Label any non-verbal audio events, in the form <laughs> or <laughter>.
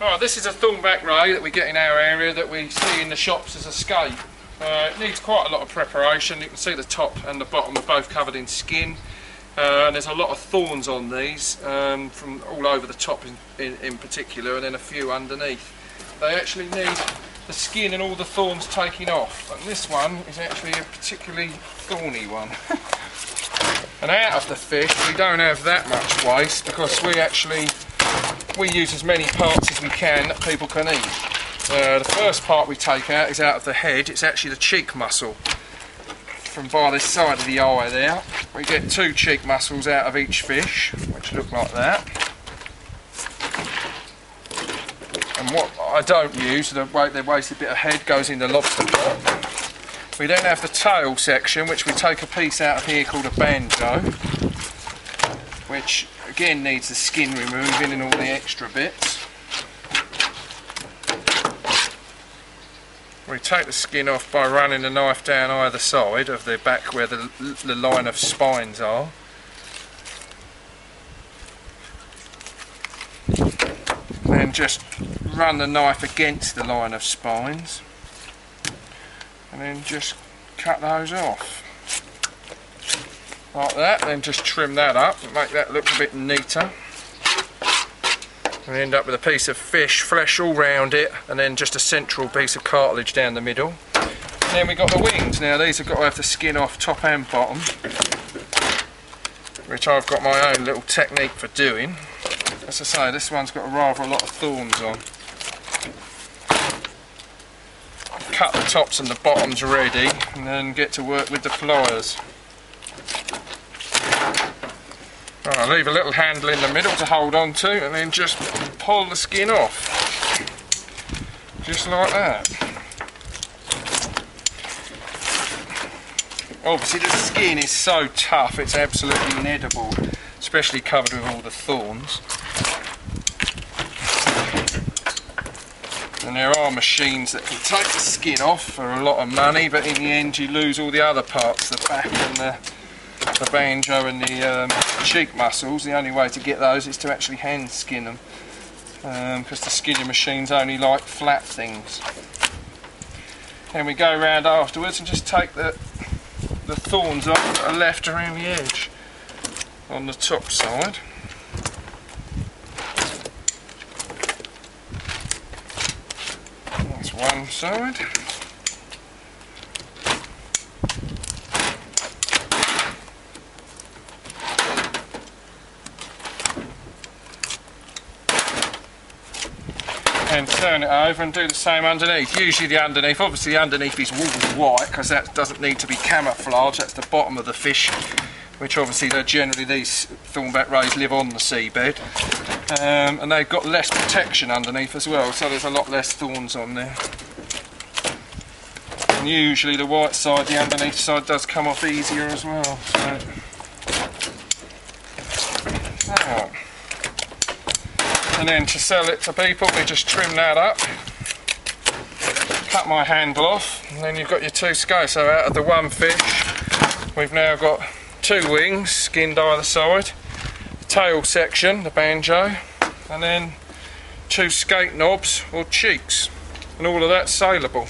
Right, this is a thornback ray that we get in our area that we see in the shops as a skate. Uh, it needs quite a lot of preparation. You can see the top and the bottom are both covered in skin. Uh, and there's a lot of thorns on these um, from all over the top in, in, in particular and then a few underneath. They actually need the skin and all the thorns taken off. And this one is actually a particularly thorny one. <laughs> and out of the fish we don't have that much waste because we actually we use as many parts as we can that people can eat. Uh, the first part we take out is out of the head, it's actually the cheek muscle. From by this side of the eye there, we get two cheek muscles out of each fish, which look like that. And what I don't use, the, wasted bit of head goes in the lobster pot. We then have the tail section, which we take a piece out of here called a banjo, which again needs the skin removing and all the extra bits. We take the skin off by running the knife down either side of the back where the, the line of spines are. Then just run the knife against the line of spines and then just cut those off like that then just trim that up make that look a bit neater. And end up with a piece of fish flesh all round it and then just a central piece of cartilage down the middle. And then we've got the wings. Now these have got to have the skin off top and bottom which I've got my own little technique for doing. As I say this one's got rather a lot of thorns on. Cut the tops and the bottoms ready and then get to work with the pliers I'll leave a little handle in the middle to hold on to and then just pull the skin off. Just like that. Obviously the skin is so tough it's absolutely inedible, especially covered with all the thorns. And there are machines that can take the skin off for a lot of money, but in the end you lose all the other parts, the back and the the banjo and the um, cheek muscles, the only way to get those is to actually hand skin them because um, the skinning machines only like flat things. And we go around afterwards and just take the, the thorns off that are left around the edge on the top side. That's one side. And turn it over and do the same underneath. Usually the underneath, obviously the underneath is wool white because that doesn't need to be camouflage, that's the bottom of the fish which obviously they're generally these thornback rays live on the seabed um, and they've got less protection underneath as well so there's a lot less thorns on there and usually the white side the underneath side does come off easier as well so. Oh. And then to sell it to people, we just trim that up, cut my handle off, and then you've got your two scales. So out of the one fish, we've now got two wings skinned either side, tail section, the banjo, and then two skate knobs or cheeks. And all of that's saleable.